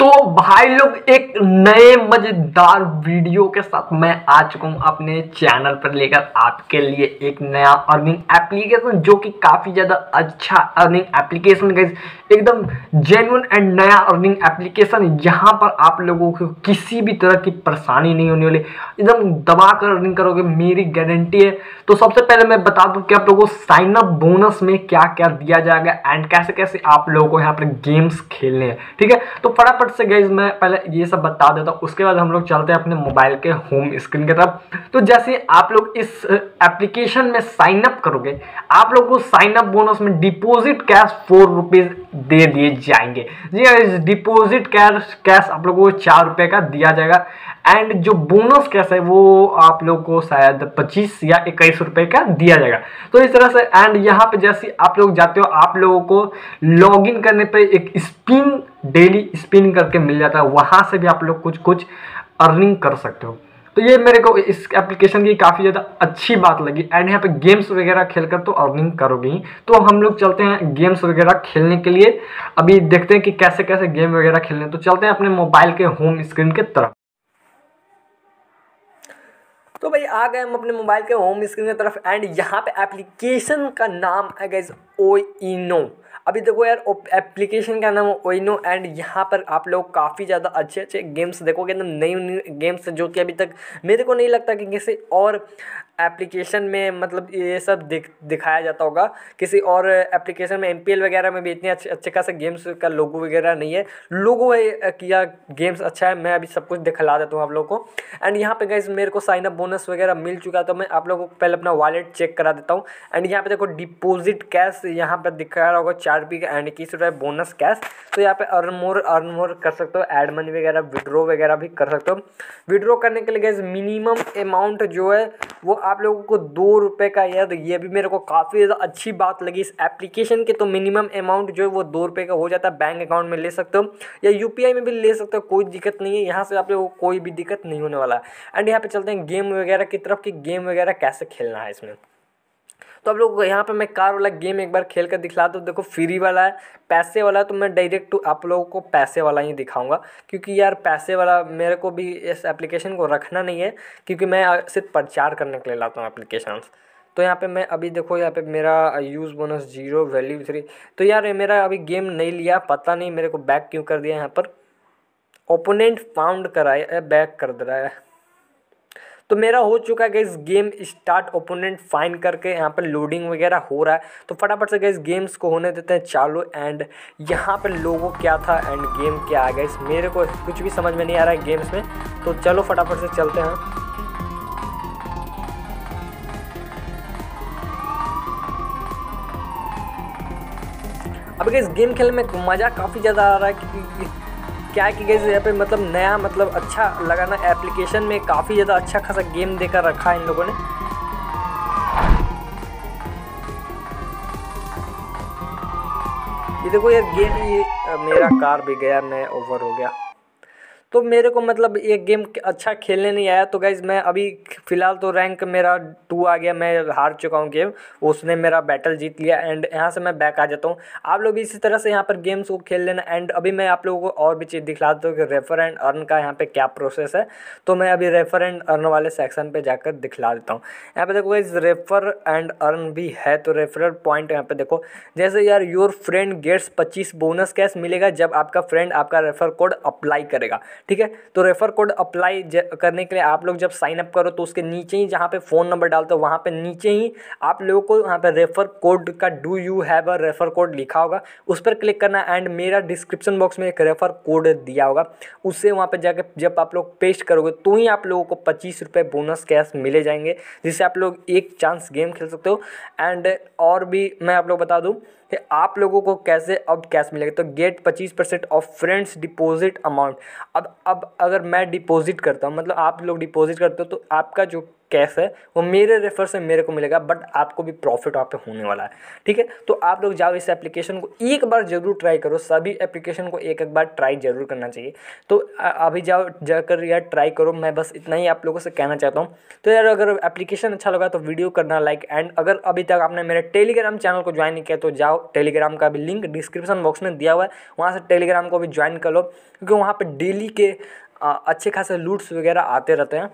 तो भाई लोग, एक नए मज़ेदार वीडियो के साथ मैं आ चुका हूँ अपने चैनल पर लेकर आपके लिए एक नया अर्निंग एप्लीकेशन जो कि काफ़ी ज़्यादा अच्छा अर्निंग एप्लीकेशन गाइज़ एकदम जेन्युइन एंड नया अर्निंग एप्लीकेशन यहाँ पर आप लोगों को किसी भी तरह की परेशानी नहीं होने वाली। एकदम दबा कर अर्निंग करोगे, मेरी गारंटी है। तो सबसे पहले मैं बता दूँ कि आप लोगों को साइन अप बोनस में क्या क्या दिया जाएगा एंड कैसे कैसे आप लोगों को यहाँ पर गेम्स खेलने हैं, ठीक है? तो फटाफट फटाफट से गई मैं पहले ये सब बता देता हूँ, उसके बाद हम लोग चलते हैं अपने मोबाइल के होम स्क्रीन की तरफ़। तो जैसे आप लोग इस एप्लीकेशन में साइन अप करोगे, आप लोग को साइन अप बोनस में डिपॉजिट कैश फोर रुपीज़ दे दिए जाएँगे। जी हाँ इस डिपॉजिट कैश कैश आप लोगों को चार रुपये का दिया जाएगा। एंड जो बोनस कैश है, वो आप लोग को शायद पच्चीस या इक्कीस रुपए का दिया जाएगा। तो इस तरह से एंड यहाँ पे जैसे आप लोग जाते हो, आप लोगों को लॉगिन करने पे एक स्पिन डेली स्पिन करके मिल जाता है, वहाँ से भी आप लोग कुछ कुछ अर्निंग कर सकते हो। तो ये मेरे को इस एप्लीकेशन की काफ़ी ज़्यादा अच्छी बात लगी एंड यहाँ पे गेम्स वगैरह खेलकर तो अर्निंग करोगे ही। तो हम लोग चलते हैं गेम्स वगैरह खेलने के लिए। अभी देखते हैं कि कैसे कैसे गेम वगैरह खेलने तो चलते हैं अपने मोबाइल के होम स्क्रीन के तरफ़। तो भाई आ गए हम अपने मोबाइल के होम स्क्रीन की तरफ़ एंड यहाँ पे एप्लीकेशन का नाम है गैस ओ इनो अभी देखो यार एप्लीकेशन का नाम ओइनो एंड यहाँ पर आप लोग काफ़ी ज़्यादा अच्छे अच्छे गेम्स देखोगे एकदम नई नई गेम्स जो कि अभी तक मेरे को नहीं लगता कि किसी और एप्लीकेशन में मतलब ये सब दिख दिखाया जाता होगा। किसी और एप्लीकेशन में एमपीएल वगैरह में भी इतने अच्छे अच्छे खासे गेम्स का लोगो वगैरह नहीं है। लोगो है, किया गेम्स अच्छा है, मैं अभी सब कुछ दिखला देता हूँ आप लोगों को। एंड यहाँ पे गैस मेरे को साइन अप बोनस वगैरह मिल चुका तो मैं आप लोगों को पहले अपना वॉलेट चेक करा देता हूँ। एंड यहाँ पे देखो डिपोजिट कैश यहाँ पर दिखा रहा होगा चार रुपये का एंड इक्कीस रुपये बोनस कैश तो यहाँ पे अर्न मोर अर्न मोर कर सकते हो एड मनी वगैरह विड्रो वगैरह भी कर सकते हो। विड्रो करने के लिए गैस मिनिमम अमाउंट जो है, वो आप लोगों को दो रुपये का यार ये भी मेरे को काफ़ी ज़्यादा अच्छी बात लगी। इस एप्लीकेशन के तो मिनिमम अमाउंट जो है, वो दो रुपये का हो जाता है बैंक अकाउंट में ले सकते हो, या यूपीआई में भी ले सकते हो, कोई दिक्कत नहीं है, यहाँ से आप लोगों को कोई भी दिक्कत नहीं होने वाला। है एंड यहाँ पे चलते हैं गेम वगैरह की तरफ़ कि गेम वगैरह कैसे खेलना है इसमें। तो आप लोग यहाँ पे मैं कार वाला गेम एक बार खेल कर दिखला दो। देखो फ्री वाला है, पैसे वाला है तो मैं डायरेक्ट आप लोगों को पैसे वाला ही दिखाऊँगा। क्योंकि यार, पैसे वाला मेरे को भी इस एप्लीकेशन को रखना नहीं है, क्योंकि मैं सिर्फ़ प्रचार करने के लिए लाता हूँ एप्लीकेशन तो यहाँ पे मैं अभी देखो, यहाँ पे मेरा use bonus zero value three तो यार मेरा अभी गेम नहीं लिया, पता नहीं मेरे को बैक क्यों कर दिया यहाँ पर। ओपोनेंट फाउंड कराया बैक कर दे रहा है। तो मेरा हो चुका है guess game start opponent find करके यहाँ पर लोडिंग वगैरह हो रहा है। तो फटाफट से गैस गेम्स को होने देते हैं चालू एंड यहाँ पर लोगो क्या था एंड गेम क्या आ गया मेरे को कुछ भी समझ में नहीं आ रहा है गेम्स में। तो चलो फटाफट से चलते हैं। अब इस गेम खेलने में मज़ा काफ़ी ज़्यादा आ रहा है क्योंकि क्या कि गई यहाँ पे? मतलब नया मतलब अच्छा लगा ना एप्लीकेशन में, काफ़ी ज़्यादा अच्छा खासा गेम देकर रखा है इन लोगों ने। ये देखो यार गेम ये, मेरा कार भी गया, मैं ओवर हो गया। तो मेरे को मतलब ये गेम अच्छा खेलने नहीं आया। तो गाइज़ मैं अभी फ़िलहाल तो रैंक मेरा टू आ गया। मैं हार चुका हूँ गेम उसने मेरा बैटल जीत लिया एंड यहाँ से मैं बैक आ जाता हूँ। आप लोग भी इसी तरह से यहाँ पर गेम्स को खेल लेना। एंड अभी मैं आप लोगों को और भी चीज़ दिखला देता हूँ कि रेफर एंड अर्न का यहाँ पर क्या प्रोसेस है। तो मैं अभी रेफर एंड अर्न वाले सेक्शन पर जाकर दिखला देता हूँ। यहाँ पर देखो इस रेफर एंड अर्न भी है। तो रेफरल पॉइंट यहाँ पर देखो। जैसे यार योर फ्रेंड गेट्स पच्चीस बोनस कैश मिलेगा जब आपका फ्रेंड आपका रेफर कोड अप्लाई करेगा। ठीक है? तो रेफर कोड अप्लाई करने के लिए आप लोग जब साइन अप करो तो उसके नीचे ही जहाँ पे फ़ोन नंबर डालते हो, वहाँ पे नीचे ही आप लोगों को वहाँ पे रेफर कोड का do you have a refer code लिखा होगा। उस पर क्लिक करना एंड मेरा डिस्क्रिप्शन बॉक्स में एक रेफर कोड दिया होगा। उससे वहाँ पर जाकर जब आप लोग पेस्ट करोगे तो ही आप लोगों को पच्चीस रुपये बोनस कैश मिले जाएँगे, जिससे आप लोग एक चांस गेम खेल सकते हो। एंड और भी मैं आप लोग बता दूँ कि आप लोगों को कैसे अब कैश मिलेगा? तो गेट पच्चीस percent of friends deposit amount अब अब अगर मैं डिपॉजिट करता हूँ मतलब आप लोग डिपॉजिट करते हो तो आपका जो कैश है, वो मेरे रेफर से मेरे को मिलेगा बट आपको भी प्रॉफिट वहाँ पे होने वाला है। ठीक है? तो आप लोग जाओ इस एप्लीकेशन को, एक बार ज़रूर ट्राई करो, सभी एप्लीकेशन को एक एक बार ट्राई ज़रूर करना चाहिए। तो अभी जाओ, जाकर यार ट्राई करो, मैं बस इतना ही आप लोगों से कहना चाहता हूँ। तो यार अगर एप्लीकेशन अच्छा लगा तो वीडियो करना लाइक एंड अगर अभी तक आपने मेरे टेलीग्राम चैनल को ज्वाइन नहीं किया तो जाओ टेलीग्राम का भी लिंक डिस्क्रिप्शन बॉक्स में दिया हुआ है, वहाँ से टेलीग्राम को भी ज्वाइन कर लो, क्योंकि वहाँ पर डेली के अच्छे खासे लूट्स वगैरह आते रहते हैं।